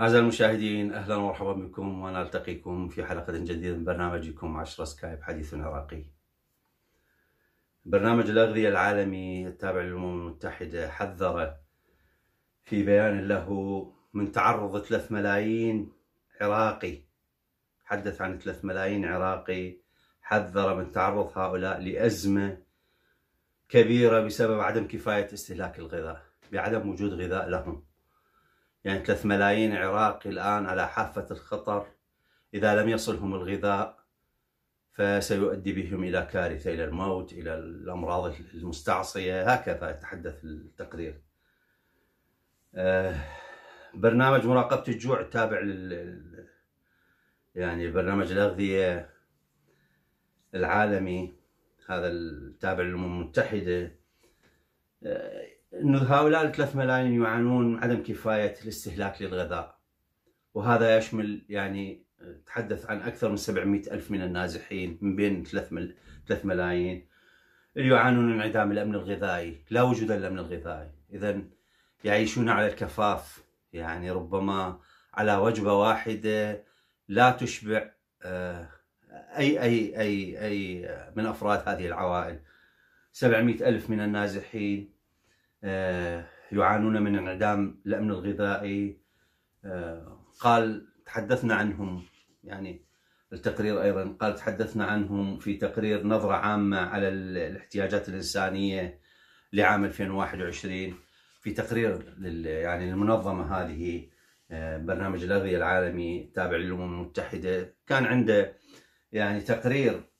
أعزائي المشاهدين أهلا ومرحبا بكم ونلتقيكم في حلقة جديدة من برنامجكم 10 سكايب حديث عراقي. برنامج الأغذية العالمي التابع للأمم المتحدة حذر في بيان له من تعرض 3 ملايين عراقي. حدث عن 3 ملايين عراقي حذر من تعرض هؤلاء لأزمة كبيرة بسبب عدم كفاية استهلاك الغذاء بعدم وجود غذاء لهم. يعني 3 ملايين عراقي الآن على حافة الخطر. إذا لم يصلهم الغذاء فسيؤدي بهم إلى كارثة إلى الموت إلى الأمراض المستعصية. هكذا يتحدث التقرير. آه، برنامج مراقبة الجوع تابع لل يعني برنامج الأغذية العالمي هذا التابع للأمم المتحدة. آه، إنه هؤلاء الثلاث ملايين يعانون من عدم كفاية الاستهلاك للغذاء. وهذا يشمل يعني تحدث عن أكثر من 700 ألف من النازحين من بين 3 ملايين يعانون من انعدام الأمن الغذائي لا وجود الأمن الغذائي. اذا يعيشون على الكفاف. يعني ربما على وجبة واحدة لا تشبع آه، أي أي أي أي من أفراد هذه العوائل. 700 ألف من النازحين آه، يعانون من انعدام الامن الغذائي. آه، قال تحدثنا عنهم يعني التقرير أيضا قال تحدثنا عنهم في تقرير نظرة عامة على الاحتياجات الإنسانية لعام 2021 في تقرير يعني المنظمة هذه آه، برنامج الأغذية العالمي التابع للأمم المتحدة كان عنده يعني تقرير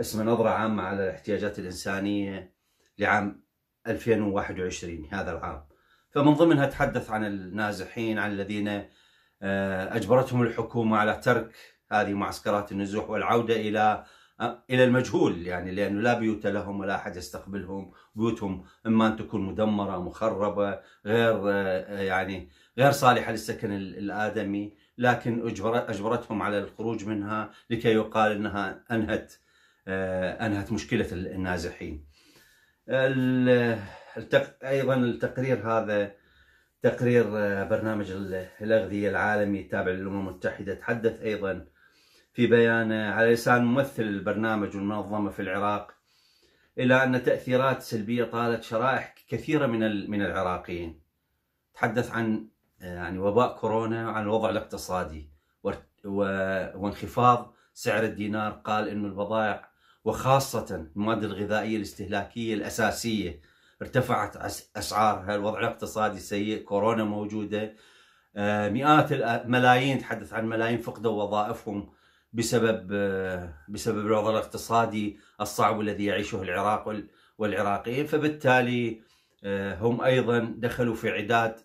اسمه نظرة عامة على الاحتياجات الإنسانية لعام 2021 هذا العام. فمن ضمنها تحدث عن النازحين عن الذين آه، أجبرتهم الحكومة على ترك هذه معسكرات النزوح والعودة إلى آه، إلى المجهول يعني لأنه لا بيوت لهم ولا أحد يستقبلهم بيوتهم إما أن تكون مدمرة مخربة غير آه، يعني غير صالحة للسكن الآدمي لكن أجبرتهم على الخروج منها لكي يقال إنها أنهت أنهت مشكلة النازحين. أيضا التقرير هذا تقرير برنامج الأغذية العالمي التابع للأمم المتحدة تحدث أيضا في بيانه على لسان ممثل البرنامج والمنظمه في العراق إلى أن تأثيرات سلبية طالت شرائح كثيرة من من العراقيين. تحدث عن يعني وباء كورونا وعن الوضع الاقتصادي وانخفاض سعر الدينار قال إنه البضائع وخاصة المواد الغذائية الاستهلاكية الأساسية ارتفعت أسعارها الوضع الاقتصادي سيء كورونا موجودة آه، مئات الملايين تحدث عن ملايين فقدوا وظائفهم بسبب آه، بسبب الوضع الاقتصادي الصعب الذي يعيشه العراق والعراقيين فبالتالي آه، هم أيضا دخلوا في عداد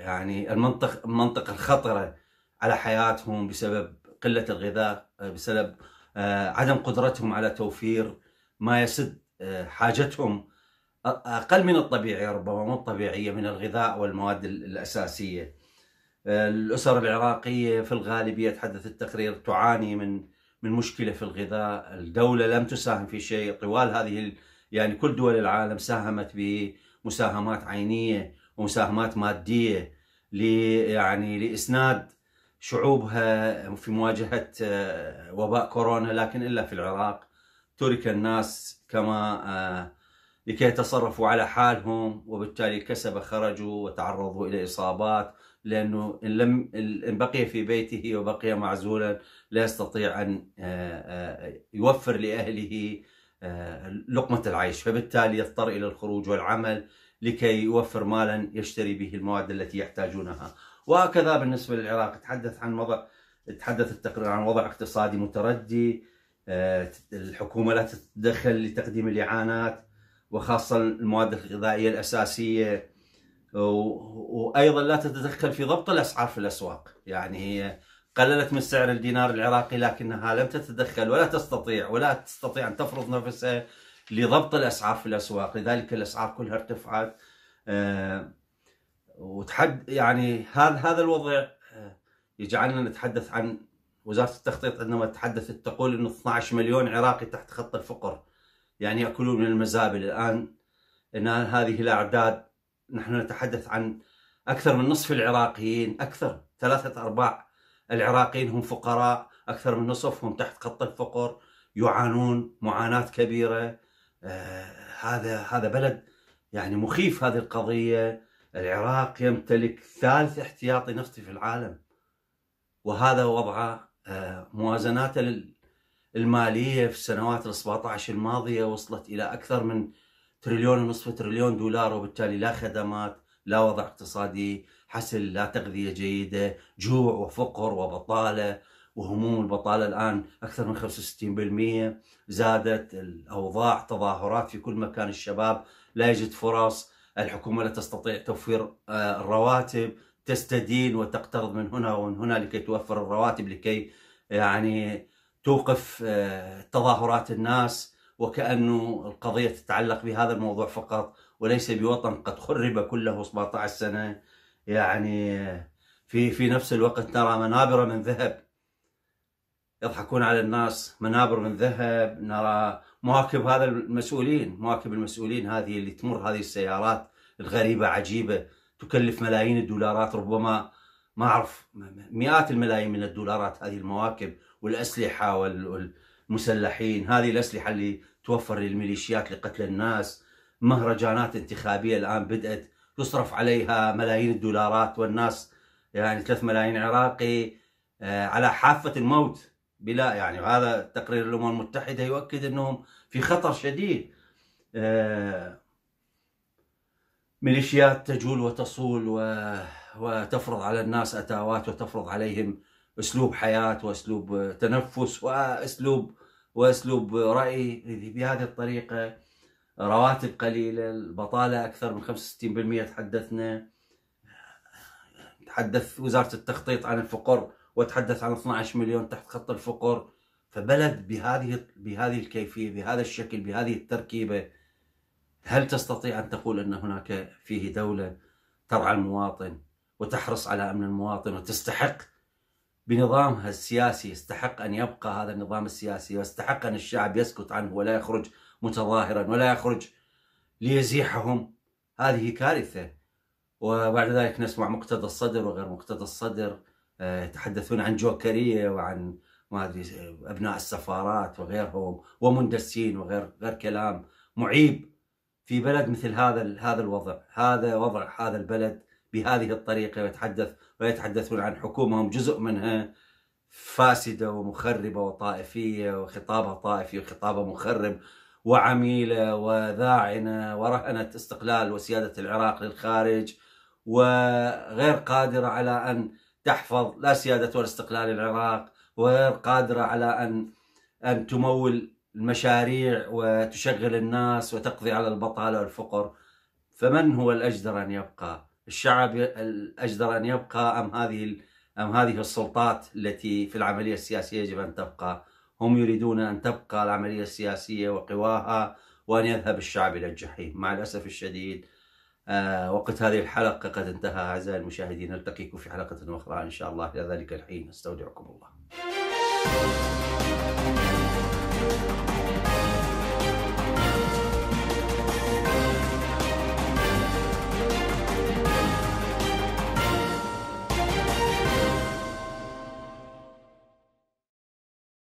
يعني المنطق المنطقة الخطرة على حياتهم بسبب قلة الغذاء بسبب آه، عدم قدرتهم على توفير ما يسد آه، حاجتهم أقل من الطبيعي ربما مو الطبيعية من الغذاء والمواد الأساسية. الأسر العراقية في الغالبيه تحدث التقرير تعاني من من مشكلة في الغذاء، الدولة لم تساهم في شيء. طوال هذه يعني كل دول العالم ساهمت بمساهمات عينية ومساهمات مادية يعني لإسناد شعوبها في مواجهة آه، وباء كورونا. لكن إلا في العراق ترك الناس كما آه، لكي يتصرفوا على حالهم وبالتالي الكسبة خرجوا وتعرضوا إلى إصابات لأنه إن لم إن بقي في بيته وبقي معزولا لا يستطيع أن آه، يوفر لأهله لقمة العيش. فبالتالي يضطر إلى الخروج والعمل لكي يوفر مالا يشتري به المواد التي يحتاجونها. وهكذا بالنسبة للعراق. تحدث عن وضع تحدث التقرير عن وضع اقتصادي متردي آه، الحكومة لا تتدخل لتقديم الإعانات وخاصة المواد الغذائية الأساسية. وأيضا لا تتدخل في ضبط الأسعار في الأسواق. يعني هي قللت من سعر الدينار العراقي لكنها لم تتدخل ولا تستطيع ولا تستطيع أن تفرض نفسها لضبط الأسعار في الأسواق. لذلك الأسعار كلها ارتفعت. آه، وتحد يعني هذا هذا الوضع آه، يجعلنا نتحدث عن وزارة التخطيط عندما تحدثت تقول إنه 12 مليون عراقي تحت خط الفقر. يعني يأكلون من المزابل. الآن إن هذه الأعداد نحن نتحدث عن أكثر من نصف العراقيين أكثر ثلاثة أرباع العراقيين هم فقراء أكثر من نصفهم تحت خط الفقر يعانون معاناة كبيرة. آه هذا هذا بلد يعني مخيف هذه القضية. العراق يمتلك ثالث احتياطي نفطي في العالم وهذا وضعه آه موازناته المالية في السنوات ال 17 الماضية وصلت إلى أكثر من تريليون ونصف تريليون دولار وبالتالي لا خدمات لا وضع اقتصادي حسن لا تغذية جيدة جوع وفقر وبطالة وهموم البطالة الآن أكثر من 65% زادت الأوضاع تظاهرات في كل مكان الشباب لا يجد فرص الحكومة لا تستطيع توفير آه، الرواتب تستدين وتقترض من هنا ومن هنا لكي توفر الرواتب لكي يعني توقف آه، تظاهرات الناس وكأنه القضية تتعلق بهذا الموضوع فقط وليس بوطن قد خرب كله 17 سنة. يعني آه، في في نفس الوقت نرى منابر من ذهب يضحكون على الناس منابر من ذهب نرى مواكب هذا المسؤولين مواكب المسؤولين هذه اللي تمر هذه السيارات الغريبة عجيبة تكلف ملايين الدولارات ربما ما أعرف مئات الملايين من الدولارات هذه المواكب والأسلحة والمسلحين هذه الأسلحة اللي توفر للميليشيات لقتل الناس مهرجانات انتخابية الآن بدأت يصرف عليها ملايين الدولارات والناس يعني 3 ملايين عراقي آه، على حافة الموت. بلا يعني وهذا تقرير الأمم المتحدة يؤكد أنهم في خطر شديد. آه، ميليشيات تجول وتصول وتفرض على الناس أتاوات وتفرض عليهم أسلوب حياة وأسلوب تنفس وأسلوب وأسلوب رأي. بهذه الطريقة رواتب قليلة البطالة أكثر من 65% تحدثنا. تحدث وزارة التخطيط عن الفقر وتحدث عن 12 مليون تحت خط الفقر. فبلد بهذه بهذه الكيفية بهذا الشكل بهذه التركيبة هل تستطيع أن تقول أن هناك فيه دولة ترعى المواطن وتحرص على أمن المواطن وتستحق بنظامها السياسي يستحق أن يبقى هذا النظام السياسي ويستحق أن الشعب يسكت عنه ولا يخرج متظاهرا ولا يخرج ليزيحهم؟ هذه كارثة. وبعد ذلك نسمع مقتدى الصدر وغير مقتدى الصدر آه، يتحدثون عن جوكريه وعن ما أدري أبناء السفارات وغيرهم ومندسين وغير غير كلام معيب. في بلد مثل هذا هذا الوضع هذا وضع هذا البلد بهذه الطريقة ويتحدث ويتحدثون عن حكومه هم جزء منها فاسدة ومخربة وطائفية وخطابها طائفي وخطابها مخرب وعميلة وذاعنة ورهنت استقلال وسيادة العراق للخارج وغير قادرة على أن تحفظ لا سيادة ولا استقلال العراق وغير قادرة على أن أن تمول المشاريع وتشغل الناس وتقضي على البطالة والفقر فمن هو الأجدر أن يبقى؟ الشعب الأجدر أن يبقى أم هذه أم هذه السلطات التي في العملية السياسية يجب أن تبقى؟ هم يريدون أن تبقى العملية السياسية وقواها وأن يذهب الشعب إلى الجحيم. مع الأسف الشديد آه وقت هذه الحلقة قد انتهى. أعزائي المشاهدين نلتقيكم في حلقة أخرى إن شاء الله. إلى ذلك الحين استودعكم الله. Thank you.